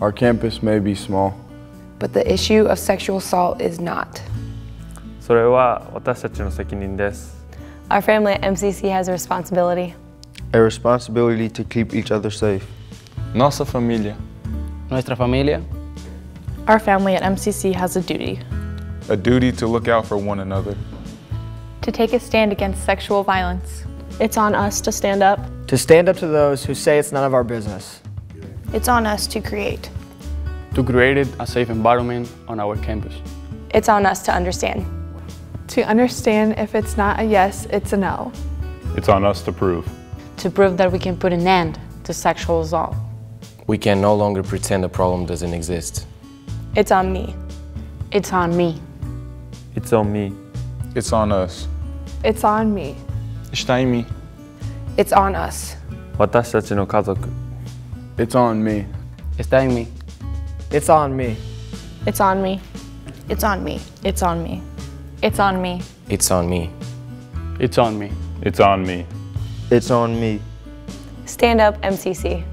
Our campus may be small, but the issue of sexual assault is not. それは私たちの責任です Our family at MCC has a responsibility. A responsibility to keep each other safe. Nossa família. Nuestra familia. Our family at MCC has a duty. A duty to look out for one another. To take a stand against sexual violence. It's on us to stand up. To stand up to those who say it's none of our business. It's on us to create. To create a safe environment on our campus. It's on us to understand. To understand if it's not a yes, it's a no. It's on us to prove. To prove that we can put an end to sexual assault. We can no longer pretend the problem doesn't exist. It's on me. It's on me. It's on me. It's on us. It's on me. Está em mim. It's on us. 私たちの家族 it's on me. Está en mí. It's on me. It's on me. It's on me. It's on me. It's on me. It's on me. It's on me. It's on me. It's on me. Stand up, MCC.